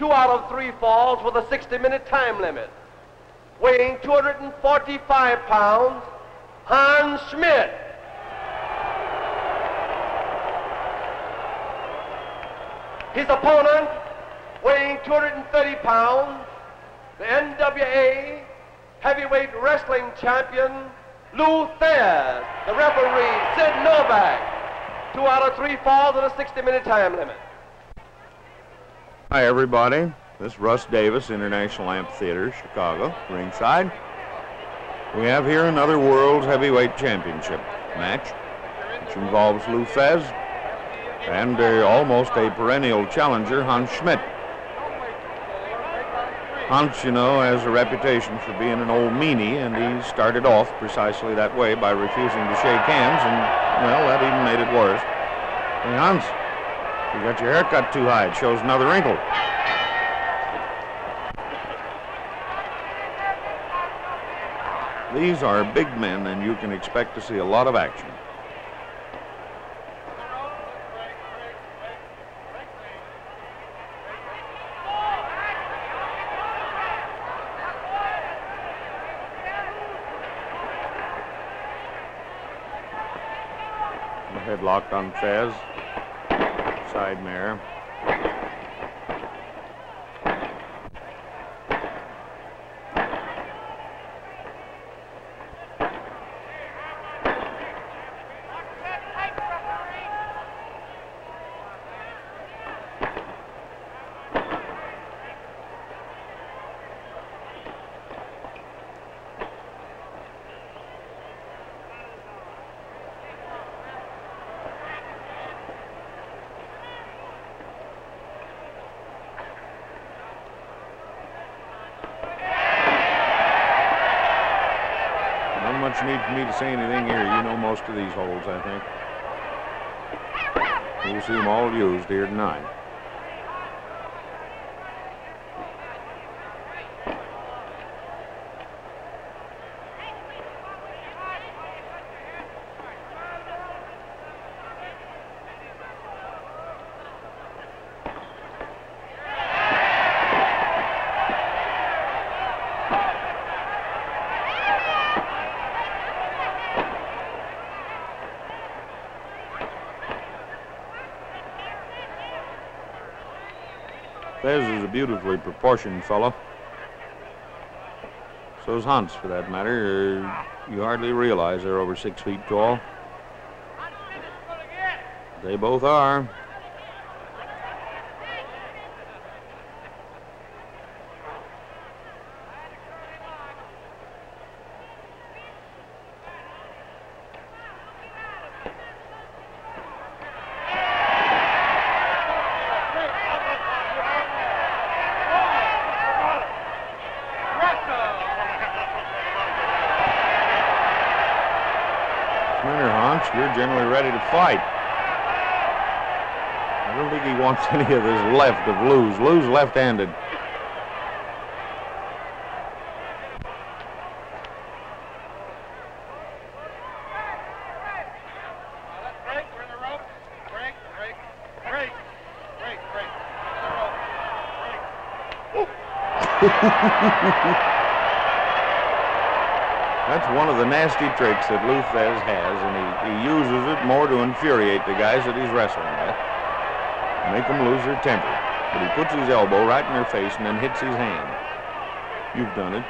Two out of three falls with a 60-minute time limit. Weighing 245 pounds, Hans Schmidt. His opponent, weighing 230 pounds, the NWA heavyweight wrestling champion, Lou Thesz. The referee, Sid Novak. Two out of three falls with a 60-minute time limit. Hi, everybody. This is Russ Davis, International Amphitheater, Chicago, ringside. We have here another World's Heavyweight Championship match, which involves Lou Thesz and almost a perennial challenger, Hans Schmidt. Hans, you know, has a reputation for being an old meanie, and he started off precisely that way by refusing to shake hands, and, well, that even made it worse. Hans, you got your hair cut too high. It shows another wrinkle. These are big men, and you can expect to see a lot of action. Headlocked on Thesz. Side mare. Not much need for me to say anything here. You know most of these holes, I think. You'll see them all used here tonight. Thesz is a beautifully proportioned fellow. So's Hans, for that matter. Uh, you hardly realize they're over six feet tall. They both are. Come here, Hans. You're generally ready to fight. I don't think he wants any of this left of Lou's. Lou's left-handed. Break, we're in the rope. That's one of the nasty tricks that Lou Thesz has, and he, he uses it more to infuriate the guys that he's wrestling with, make them lose their temper. But he puts his elbow right in their face and then hits his hand. You've done it.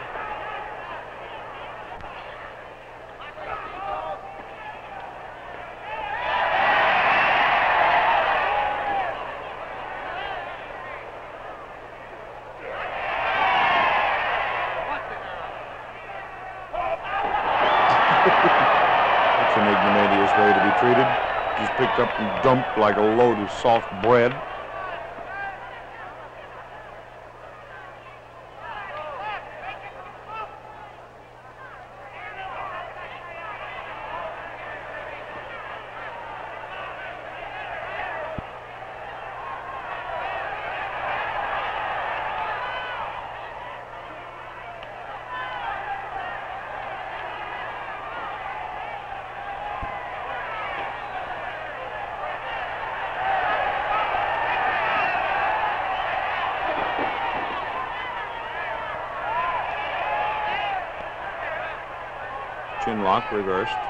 That's an ignominious way to be treated. Just picked up and dumped like a load of soft bread. Lock reversed.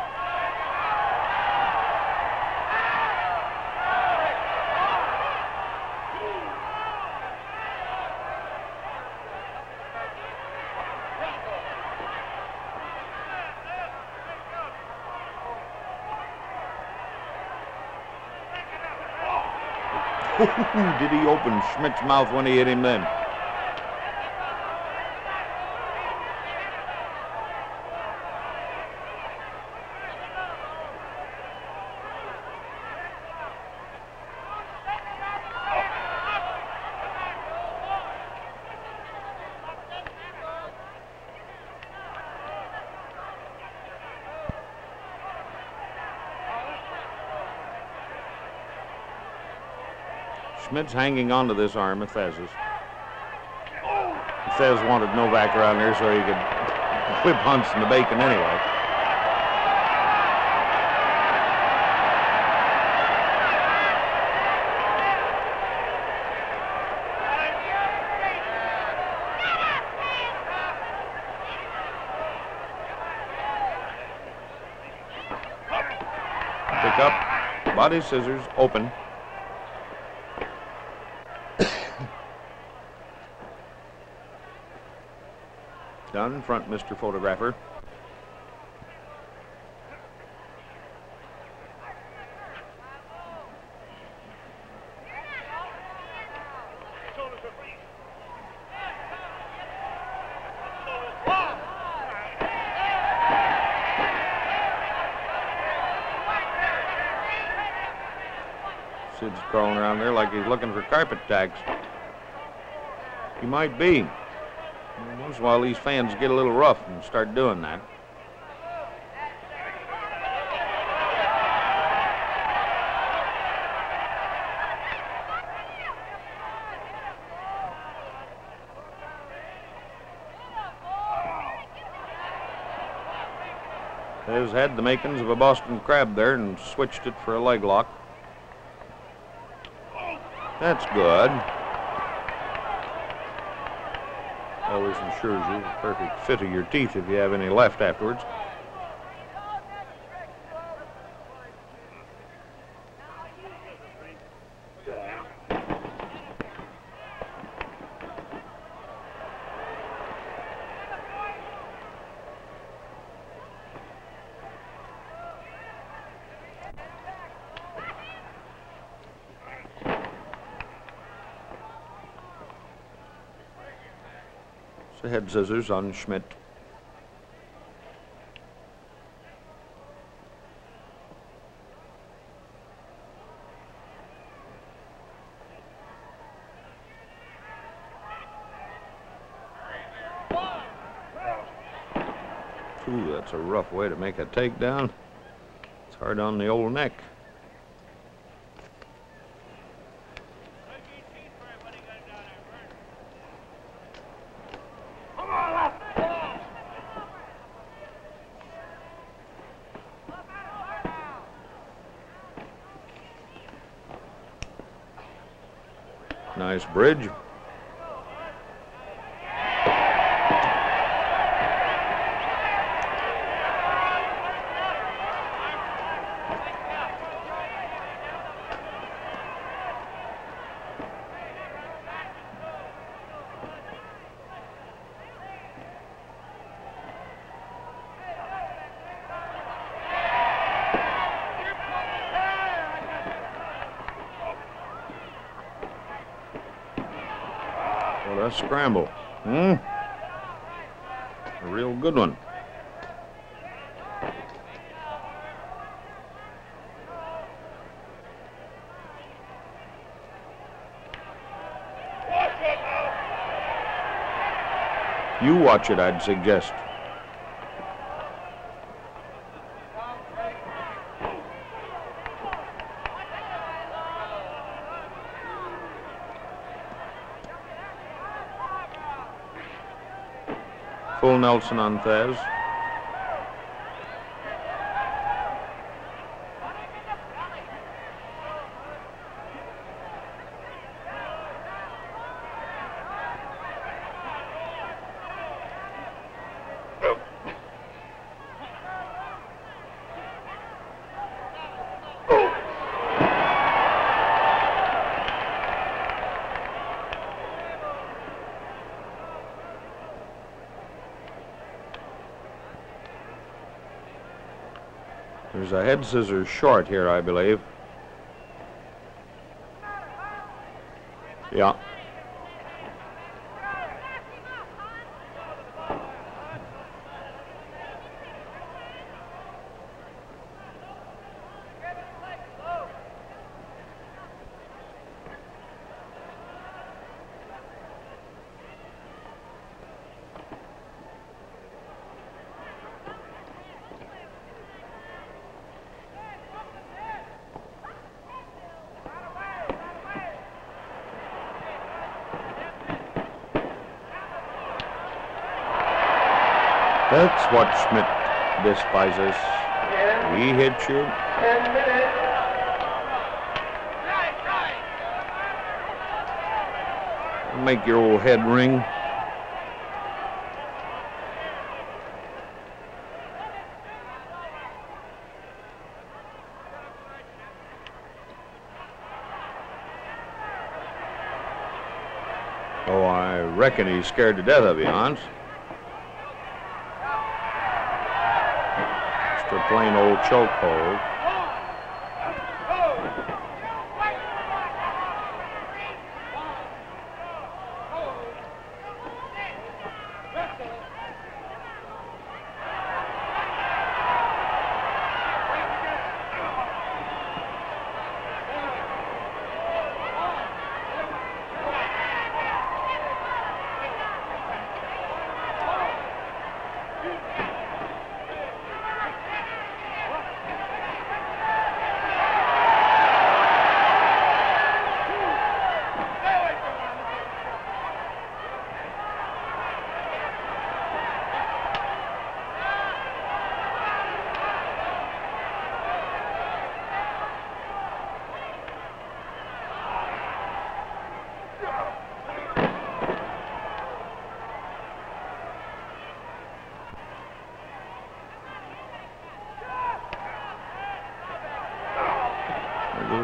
Did he open Schmidt's mouth when he hit him then? Schmidt's hanging onto this arm of Thesz's. Thesz wanted Novak around here so he could whip Hans in the bacon anyway. Pick up, body scissors, open. Mr. Photographer. Sid's crawling around there like he's looking for carpet tags. He might be. While, these fans get a little rough and start doing that. Has had the makings of a Boston crab there and switched it for a leg lock. That's good. Always ensures you the perfect fit of your teeth if you have any left afterwards. Scissors on Schmidt. Ooh, that's a rough way to make a takedown. It's hard on the old neck. Bridge. What scramble. Hmm? A real good one. You watch it, I'd suggest. Nelson on Thesz. There's a head scissors short here, I believe. Yeah. That's what Schmidt despises. He hits you. Make your old head ring. Oh, I reckon he's scared to death of you, Hans. Just a plain old chokehold.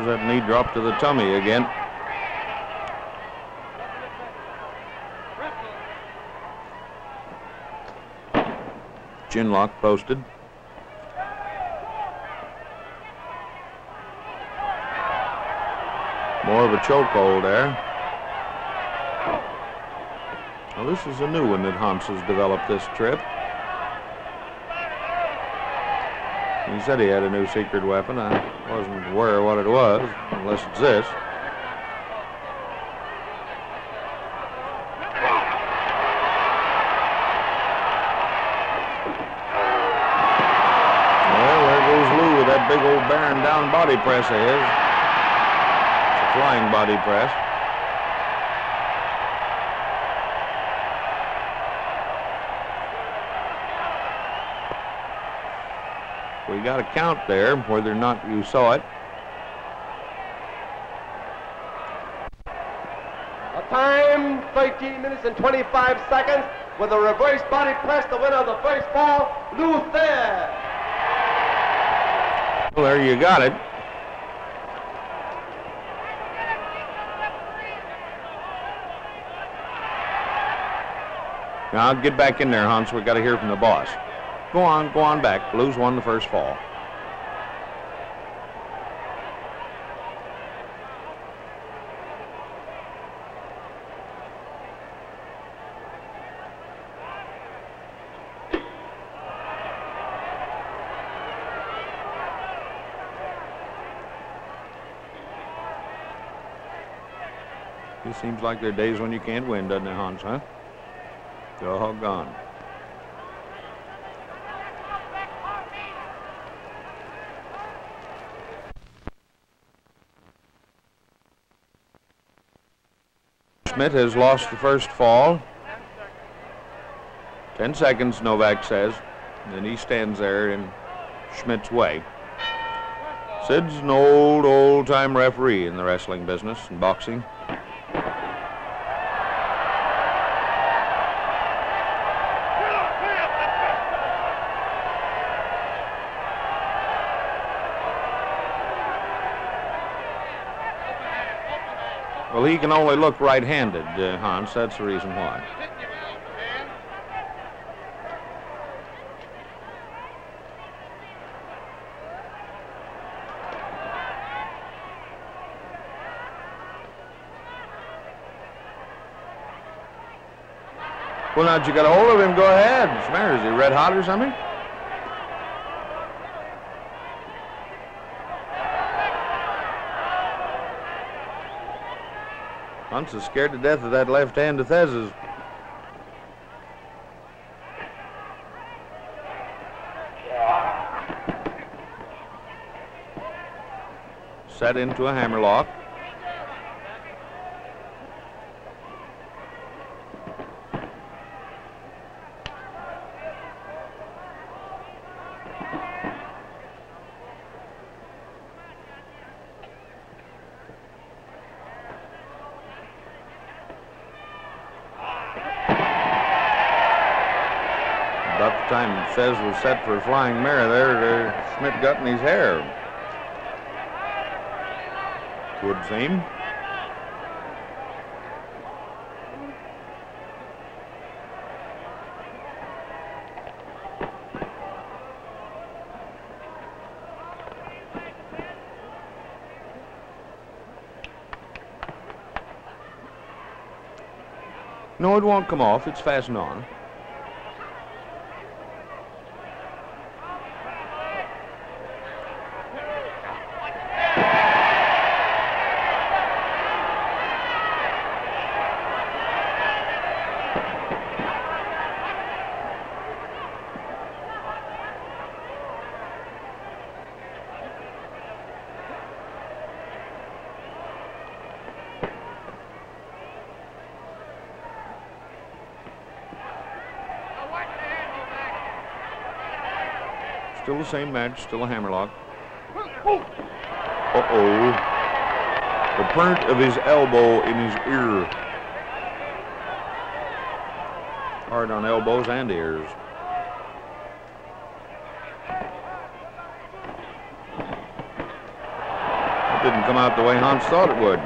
That knee drop to the tummy again. Chin lock posted. More of a chokehold there. Well, this is a new one that Hans has developed this trip. He said he had a new secret weapon. I wasn't aware what it was, unless it's this. Well, there goes Lou with that big old bearing down body press of his. It's a flying body press. Got a count there, whether or not you saw it. A time 13 minutes and 25 seconds with a reverse body press. The winner of the first fall, Lou Thesz. Well, there you got it. Now get back in there, Hans. We've got to hear from the boss. Go on, go on back. Blues won the first fall. It seems like there are days when you can't win, doesn't it, Hans, huh? Doggone. Schmidt has lost the first fall. Ten seconds, Novak says. Then he stands there in Schmidt's way. Sid's an old, old-time referee in the wrestling business and boxing. he can only look right-handed, uh, Hans. That's the reason why. Well, now that you got a hold of him, go ahead. What's the matter? Is he red hot or something? Hans is scared to death of that left hand of Thesz's. Set into a hammerlock. About the time Thesz was set for a flying mare there, uh, Schmidt got in his hair. Would seem. No, it won't come off. It's fastened on. Still the same match, still a hammerlock. Uh-oh. The print of his elbow in his ear. Hard on elbows and ears. It didn't come out the way Hans thought it would.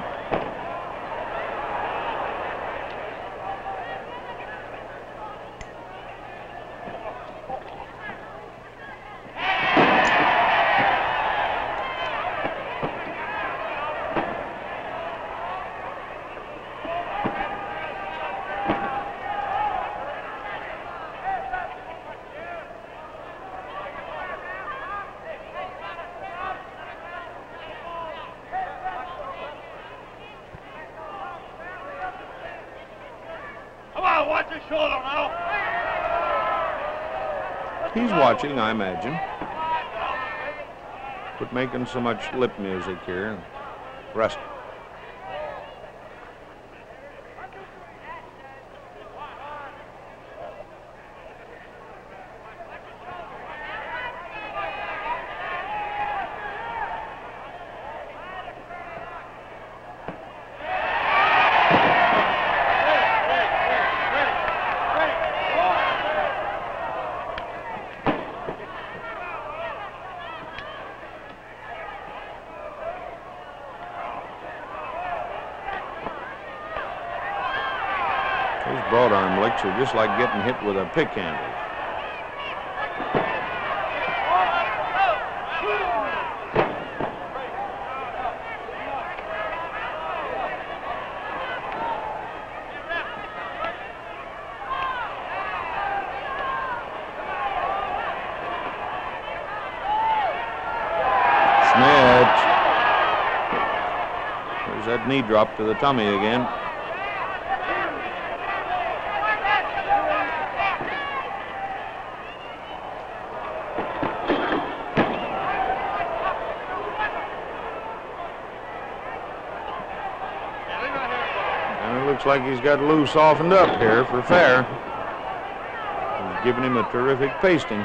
Come on, watch your shoulder now. He's watching, I imagine. But making so much lip music here. Rest. Are just like getting hit with a pick handle. There's that knee drop to the tummy again. Like he's got Lou softened up here for fair. He's giving him a terrific pasting.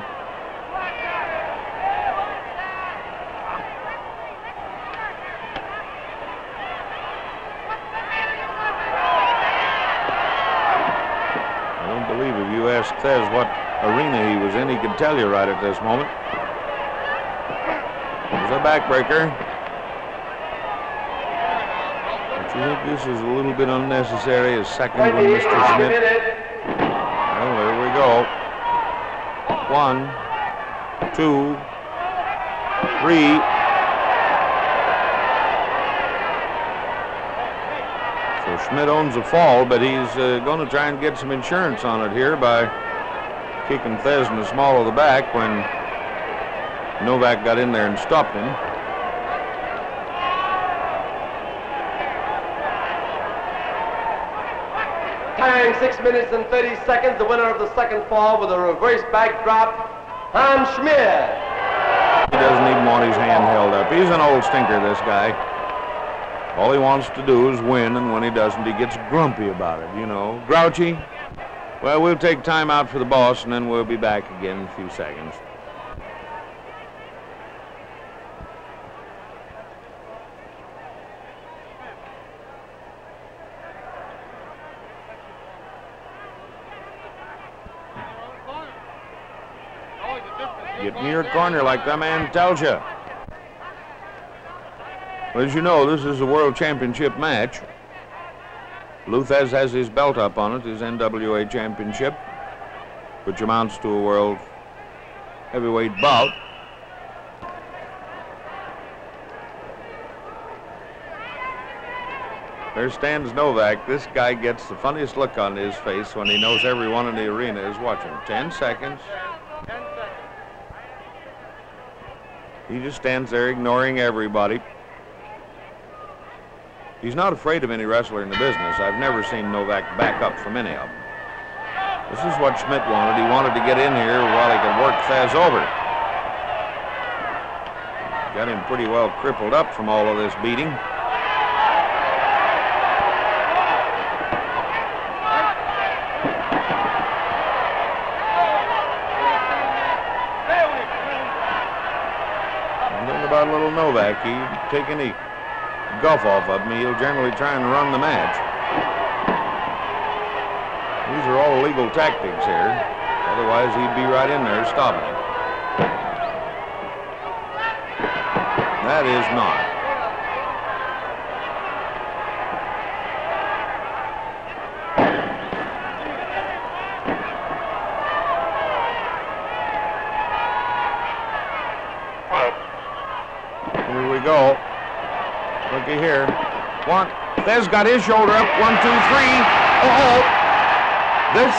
I don't believe if you asked Thesz what arena he was in, he could tell you right at this moment. There's a backbreaker. Don't you think this is a little bit unnecessary, a second one, Mr. Schmidt? Well, there we go. One, two, three. So Schmidt owns a fall, but he's uh, going to try and get some insurance on it here by kicking Thesz in the small of the back when Novak got in there and stopped him. Tying 6 minutes and 30 seconds, the winner of the second fall with a reverse backdrop, Hans Schmidt. He doesn't even want his hand held up. He's an old stinker, this guy. All he wants to do is win, and when he doesn't, he gets grumpy about it, you know. Grouchy. Well, we'll take time out for the boss, and then we'll be back again in a few seconds. A corner like that man tells you. Well, as you know, this is a world championship match. Lou Thesz has his belt up on it, his NWA championship, which amounts to a world heavyweight bout. There stands Novak. This guy gets the funniest look on his face when he knows everyone in the arena is watching. Ten seconds. He just stands there ignoring everybody. He's not afraid of any wrestler in the business. I've never seen Novak back up from any of them. This is what Schmidt wanted. He wanted to get in here while he could work Thesz over. Got him pretty well crippled up from all of this beating. Stay away from him. And then about little Novak, he take any guff off of me, he'll generally try and run the match. These are all legal tactics here. Otherwise, he'd be right in there stopping it. That is not. Here we go. Looky here. One. Thesz got his shoulder up. One, two, three. Oh, this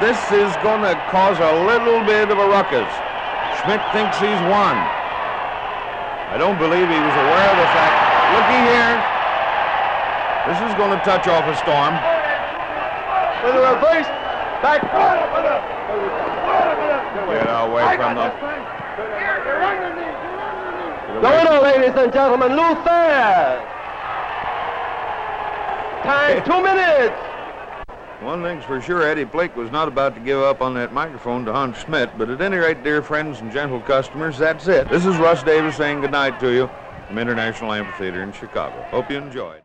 this is going to cause a little bit of a ruckus. Schmidt thinks he's won. I don't believe he was aware of the fact. Looky here. This is going to touch off a storm. With a reverse back. Get away from the. The winner, ladies and gentlemen, Lou Thesz. Time two minutes. One thing's for sure, Eddie Blake was not about to give up on that microphone to Hans Schmidt, but at any rate, dear friends and gentle customers, that's it. This is Russ Davis saying goodnight to you from International Amphitheater in Chicago. Hope you enjoyed.